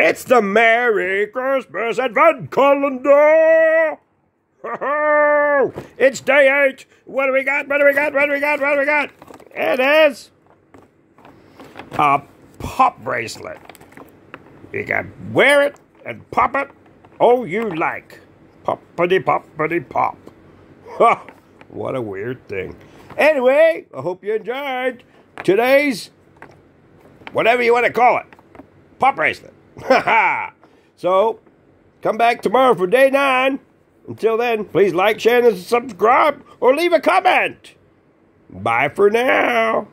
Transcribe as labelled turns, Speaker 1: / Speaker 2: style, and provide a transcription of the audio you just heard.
Speaker 1: It's the Merry Christmas Advent Calendar! It's day eight. What do we got? What do we got? What do we got? What do we got? It is a pop bracelet. You can wear it and pop it all you like. Poppity poppity pop. Ha! What a weird thing. Anyway, I hope you enjoyed today's, whatever you want to call it, pop bracelet. So, come back tomorrow for day nine. Until then, please like, share, and subscribe, or leave a comment. Bye for now.